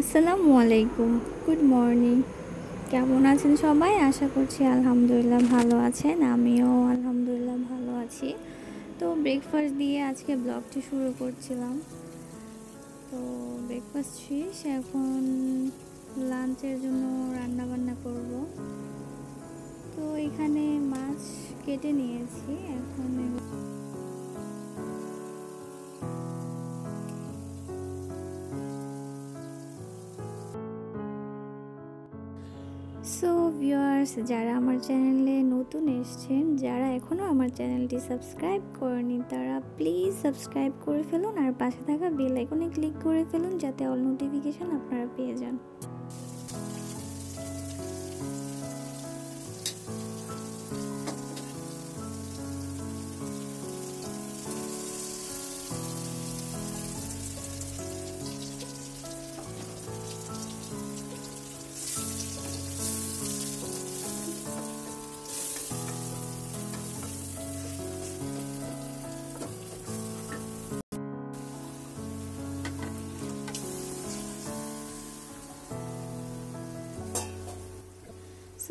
আসসালামু আলাইকুম। Good morning কেমন আছেন সবাই? আশা করছি আলহামদুলিল্লাহ ভালো আছেন। আমিও আলহামদুলিল্লাহ ভালো আছি। তো ব্রেকফাস্ট দিয়ে আজকে ব্লগটি শুরু করছিলাম। তো ব্রেকফাস্ট শেষ। এখন লাঞ্চের জন্য রান্না বান্না করব। তো এখানে মাছ কেটে নিয়েছি। এখন সো ভিউয়ার্স যারা আমার চ্যানেলে নতুন এসছেন, যারা এখনও আমার চ্যানেলটি সাবস্ক্রাইব করেনি, তারা প্লিজ সাবস্ক্রাইব করে ফেলুন আর পাশে থাকা বেল আইকনে ক্লিক করে ফেলুন, যাতে অল নোটিফিকেশান আপনারা পেয়ে যান।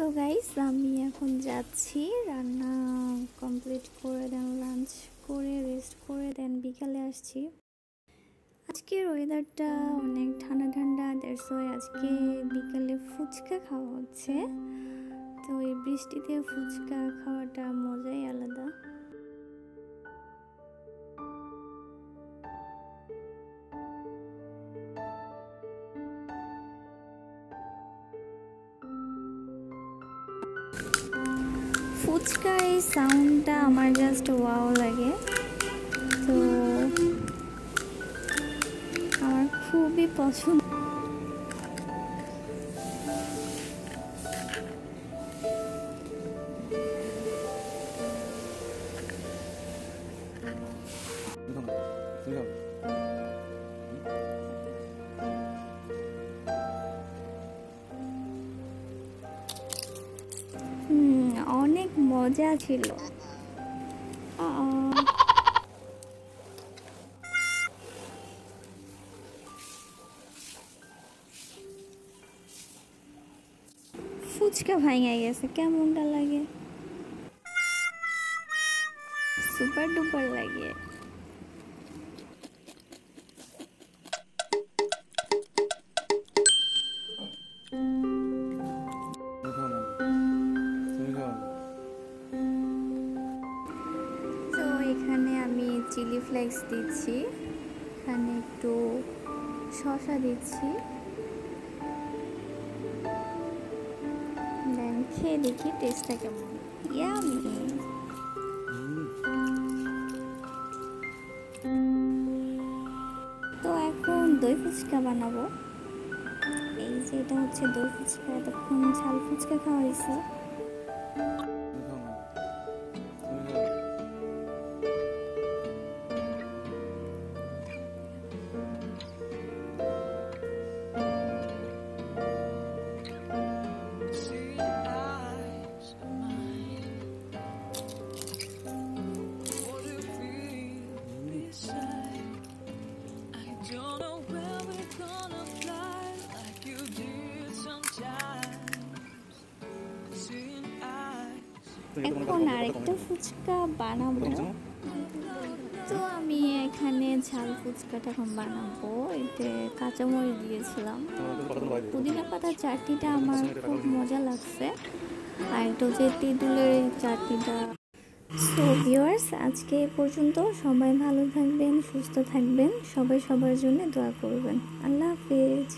সো গাইস আমি এখন যাচ্ছি। রান্না কমপ্লিট করে দেন লাঞ্চ করে রেস্ট করে দেন বিকালে আসছি। আজকের ওয়েদারটা অনেক ঠান্ডা ঠান্ডা দ্যাটস আজকে বিকালে ফুচকা খাওয়া হচ্ছে। তো এই বৃষ্টিতে ফুচকা খাওয়াটা মজাই আলাদা। ফুচকা এই সাউন্ডটা আমার জাস্ট ওয়াও লাগে। তো আমার খুবই পছন্দ। মজা ছিল আহ, ফুচকা ভাঙা গেছে কেমনটা লাগে সুপার ডুপার লাগে ফ্লেক্স দিচ্ছি। এখানে একটু শসা দিচ্ছি। খেয়ে দেখি টেস্টটা কেমন। তো এখন দই ফুচকা বানাবো। এই যে এটা হচ্ছে দই ফুচকা, এতক্ষণ ঝাল ফুচকা খাওয়া হয়েছে। এখন আরেকটা ফুচকা বানাবো। তো আমি এখানে ঝাল ফুচকাটা এখন বানাবো। এতে কাঁচামরিচ দিয়েছিলাম। পুদিনা পাতার চাটনিটা আমার খুব মজা লাগছে। আর এটা হচ্ছে তেঁতুলের চাটনিটা। সো ভিউয়ার্স আজকে এ পর্যন্ত সবাই ভালো থাকবেন সুস্থ থাকবেন। সবাই সবার জন্য দোয়া করবেন। আল্লাহ হাফেজ।